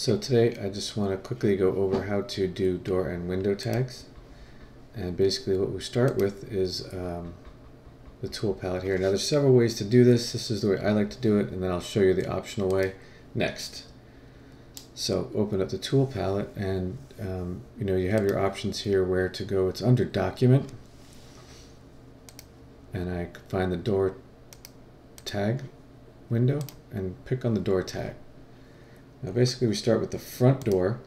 So today I just want to quickly go over how to do door and window tags. And basically what we start with is um, the tool palette here. Now there's several ways to do this. This is the way I like to do it and then I'll show you the optional way next. So open up the tool palette and um, you know you have your options here where to go. It's under document and I can find the door tag window and pick on the door tag. Now basically we start with the front door.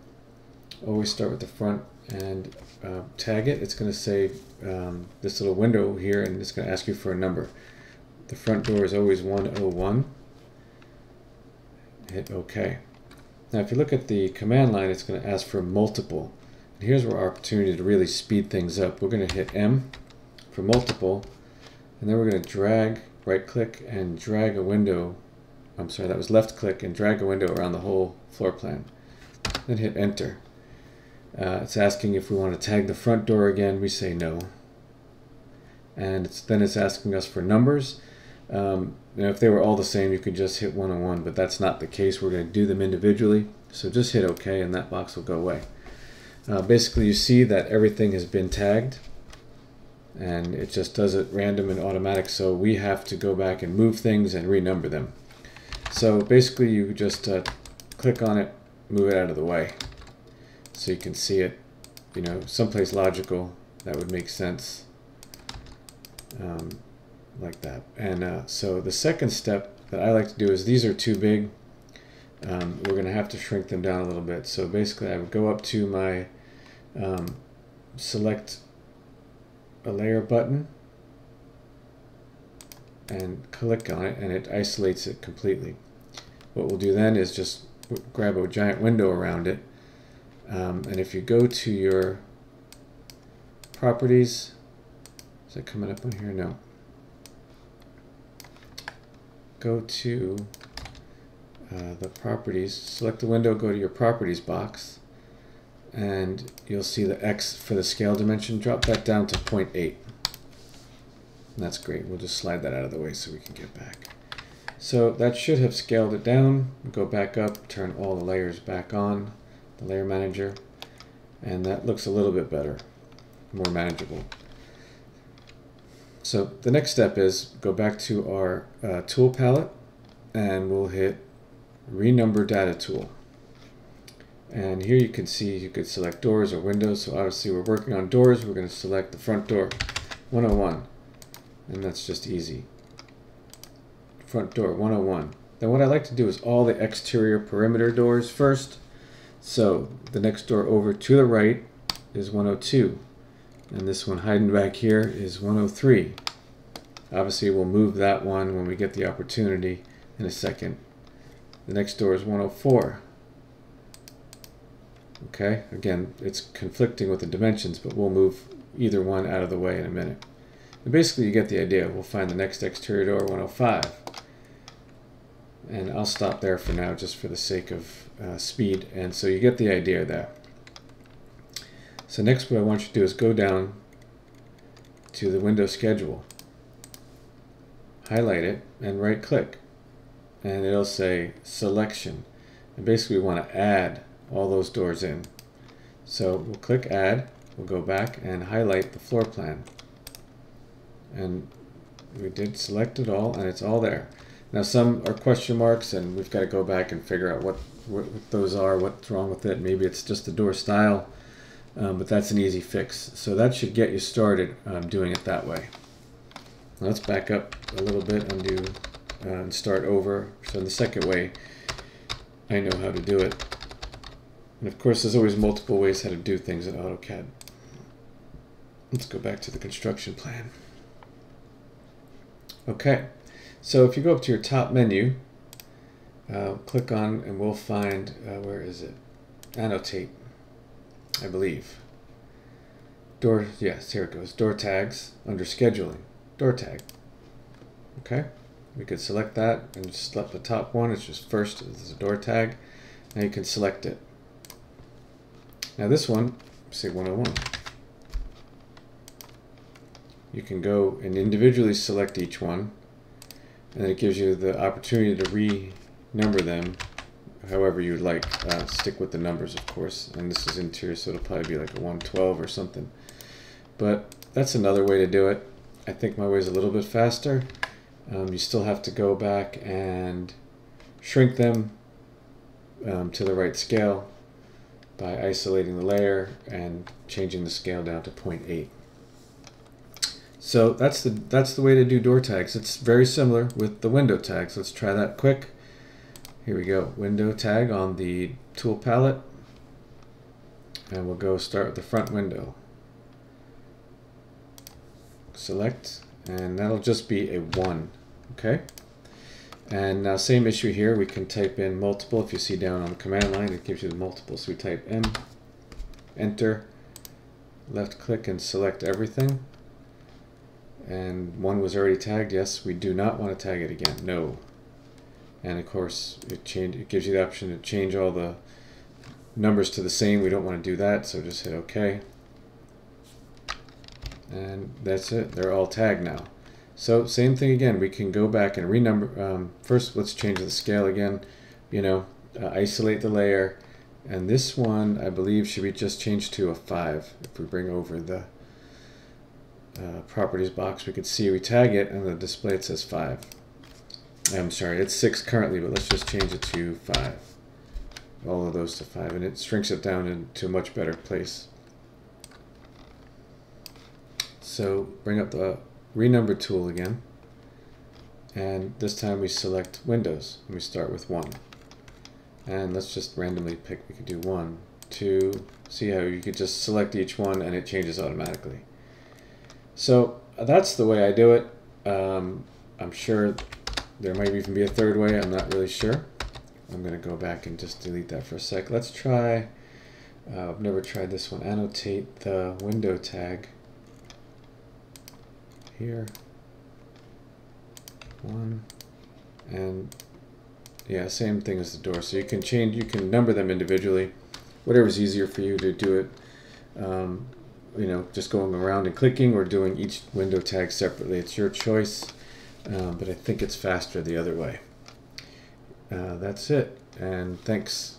Always start with the front and uh, tag it. It's going to say um, this little window here and it's going to ask you for a number. The front door is always 101. Hit OK. Now if you look at the command line it's going to ask for multiple. And here's our opportunity to really speed things up. We're going to hit M for multiple and then we're going to drag right click and drag a window I'm sorry, that was left click and drag a window around the whole floor plan. Then hit enter. Uh, it's asking if we want to tag the front door again. We say no. And it's, then it's asking us for numbers. Um, if they were all the same, you could just hit one on one, but that's not the case. We're going to do them individually. So just hit OK and that box will go away. Uh, basically, you see that everything has been tagged and it just does it random and automatic. So we have to go back and move things and renumber them. So basically you just uh, click on it, move it out of the way so you can see it, you know, someplace logical that would make sense um, like that. And uh, so the second step that I like to do is these are too big. Um, we're going to have to shrink them down a little bit. So basically I would go up to my um, select a layer button and click on it and it isolates it completely. What we'll do then is just grab a giant window around it um, and if you go to your properties, is that coming up on here? No. Go to uh, the properties, select the window, go to your properties box and you'll see the X for the scale dimension. Drop that down to 0.8. That's great. We'll just slide that out of the way so we can get back. So that should have scaled it down. Go back up, turn all the layers back on, the layer manager, and that looks a little bit better, more manageable. So the next step is go back to our uh, tool palette and we'll hit renumber data tool. And here you can see you could select doors or windows. So obviously we're working on doors. We're going to select the front door 101 and that's just easy. Front door 101. Then what I like to do is all the exterior perimeter doors first. So the next door over to the right is 102 and this one hiding back here is 103. Obviously we'll move that one when we get the opportunity in a second. The next door is 104. Okay, again, it's conflicting with the dimensions, but we'll move either one out of the way in a minute. Basically, you get the idea. We'll find the next exterior door, 105. And I'll stop there for now, just for the sake of uh, speed. And so you get the idea there. So next what I want you to do is go down to the window schedule. Highlight it and right click. And it'll say selection. And basically we want to add all those doors in. So we'll click add. We'll go back and highlight the floor plan and we did select it all and it's all there. Now some are question marks and we've got to go back and figure out what, what those are, what's wrong with it. Maybe it's just the door style, um, but that's an easy fix. So that should get you started um, doing it that way. let's back up a little bit, undo uh, and start over. So in the second way, I know how to do it. And of course, there's always multiple ways how to do things in AutoCAD. Let's go back to the construction plan. Okay, so if you go up to your top menu, uh, click on and we'll find, uh, where is it? Annotate, I believe. Door, yes, here it goes. Door tags under scheduling. Door tag. Okay, we could select that and just select the top one. It's just first, this is a door tag. Now you can select it. Now this one, say 101 you can go and individually select each one and it gives you the opportunity to renumber them however you'd like. Uh, stick with the numbers, of course. And this is interior, so it'll probably be like a 112 or something. But that's another way to do it. I think my way is a little bit faster. Um, you still have to go back and shrink them um, to the right scale by isolating the layer and changing the scale down to 0.8. So that's the that's the way to do door tags. It's very similar with the window tags. Let's try that quick. Here we go, window tag on the tool palette. And we'll go start with the front window. Select, and that'll just be a one, okay? And now same issue here, we can type in multiple. If you see down on the command line, it gives you the multiple. So we type M, enter, left click and select everything. And one was already tagged, yes, we do not want to tag it again, no. And of course, it, change, it gives you the option to change all the numbers to the same. We don't want to do that, so just hit OK. And that's it, they're all tagged now. So same thing again, we can go back and renumber. Um, first, let's change the scale again. You know, uh, isolate the layer. And this one, I believe, should be just changed to a 5. If we bring over the uh, properties box, we could see we tag it and the display it says 5. I'm sorry, it's 6 currently, but let's just change it to 5. All of those to 5, and it shrinks it down into a much better place. So bring up the renumber tool again. And this time we select Windows. And we start with 1. And let's just randomly pick, we could do 1, 2, see how you could just select each one and it changes automatically. So that's the way I do it. Um, I'm sure there might even be a third way, I'm not really sure. I'm going to go back and just delete that for a sec. Let's try, uh, I've never tried this one, annotate the window tag here. One. And yeah, same thing as the door. So you can change, you can number them individually. Whatever's easier for you to do it. Um, you know, just going around and clicking or doing each window tag separately. It's your choice, um, but I think it's faster the other way. Uh, that's it, and thanks.